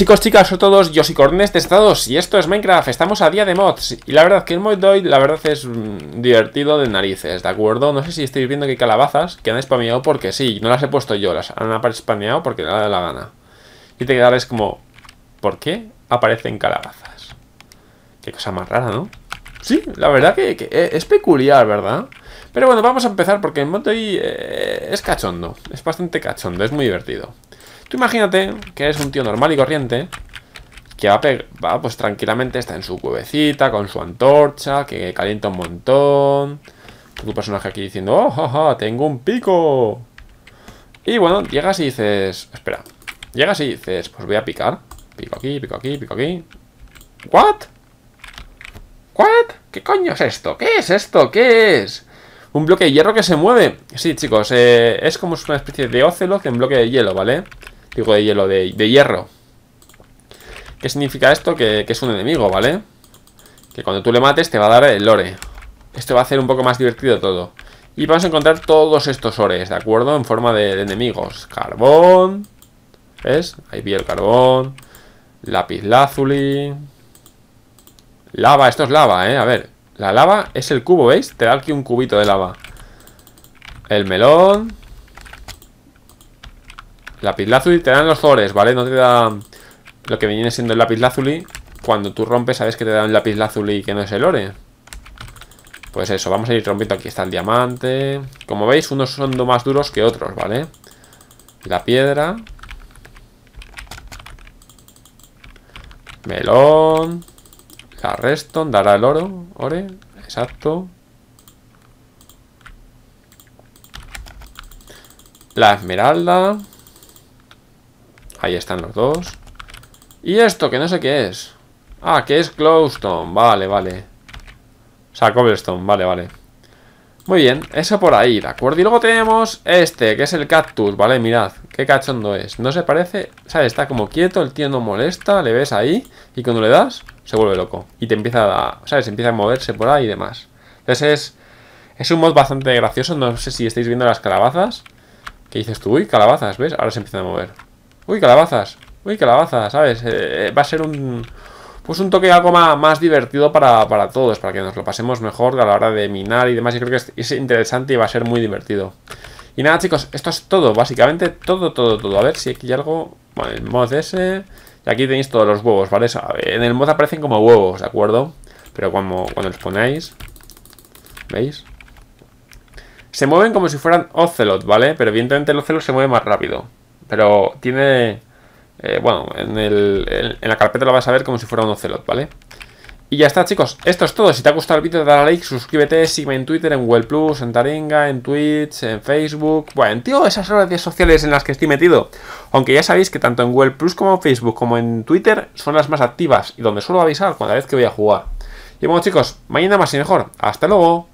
Chicos, chicas, soy todos, yo soy Cornes Testados y esto es Minecraft, estamos a día de mods Y la verdad que el mod de hoy, la verdad es mm, divertido de narices, ¿de acuerdo? No sé si estáis viendo que hay calabazas que han spameado porque sí, no las he puesto yo, las han spameado porque le da la gana Y te quedarás como, ¿por qué aparecen calabazas? Qué cosa más rara, ¿no? Sí, la verdad que, eh, es peculiar, ¿verdad? Pero bueno, vamos a empezar porque el mod de hoy eh, es cachondo, es bastante cachondo, es muy divertido Tú imagínate que eres un tío normal y corriente que va, va pues tranquilamente, está en su cuevecita con su antorcha, que calienta un montón. Tu personaje aquí diciendo, oh, jaja, tengo un pico. Y bueno, llegas y dices, espera, llegas y dices, pues voy a picar. Pico aquí, pico aquí, pico aquí. ¿What? ¿What? ¿Qué coño es esto? ¿Qué es esto? ¿Qué es? Un bloque de hierro que se mueve. Sí, chicos, eh, es como una especie de Ocelot en bloque de hielo, ¿vale? Digo de hielo, de, hierro. ¿Qué significa esto? Que, es un enemigo, ¿vale? Que cuando tú le mates te va a dar el lore. Esto va a hacer un poco más divertido todo. Y vamos a encontrar todos estos ores, ¿de acuerdo? En forma de, enemigos. Carbón. ¿Ves? Ahí vi el carbón. Lápiz lazuli. Lava, esto es lava, ¿eh? A ver. La lava es el cubo, ¿veis? Te da aquí un cubito de lava. El melón. Lapislázuli te dan los ores, ¿vale? No te da lo que viene siendo el lapislázuli. Cuando tú rompes, sabes que te da un lapislázuli que no es el ore. Pues eso, vamos a ir rompiendo. Aquí está el diamante. Como veis, unos son más duros que otros, ¿vale? La piedra. Melón. La reston, dará el oro. Ore, exacto. La esmeralda. Ahí están los dos. ¿Y esto? Que no sé qué es. Ah, que es Glowstone. Vale, vale. O sea, Cobblestone. Vale, vale. Muy bien, eso por ahí, ¿de acuerdo? Y luego tenemos este, que es el cactus, ¿vale? Mirad, qué cachondo es. No se parece, ¿sabes? Está como quieto, el tío no molesta, le ves ahí y cuando le das, se vuelve loco. Y te empieza a, ¿sabes? Empieza a moverse por ahí y demás. Entonces es, es un mod bastante gracioso, no sé si estáis viendo las calabazas. ¿Qué dices tú? Uy, calabazas, ¿ves? Ahora se empiezan a mover. Uy, calabazas. Uy, calabazas, ¿sabes? Eh, eh, va a ser un... Pues un toque algo más, divertido para, todos, para que nos lo pasemos mejor a la hora de minar y demás. Y creo que es, interesante y va a ser muy divertido. Y nada, chicos, esto es todo, básicamente todo, todo, todo. A ver si aquí hay algo... Bueno, el mod ese... Y aquí tenéis todos los huevos, ¿vale? En el mod aparecen como huevos, ¿de acuerdo? Pero cuando, cuando los ponéis... ¿Veis? Se mueven como si fueran Ocelot, ¿vale? Pero evidentemente el Ocelot se mueve más rápido. Pero tiene... Eh, bueno, en, el, en, la carpeta lo vas a ver como si fuera un ocelot, ¿vale? Y ya está, chicos. Esto es todo. Si te ha gustado el vídeo, dale a like, suscríbete, sígueme en Twitter, en Google Plus, en Taringa, en Twitch, en Facebook. Bueno, tío, esas redes sociales en las que estoy metido. Aunque ya sabéis que tanto en Google Plus como en Facebook como en Twitter son las más activas y donde suelo avisar cada vez que voy a jugar. Y bueno, chicos, mañana más y mejor. Hasta luego.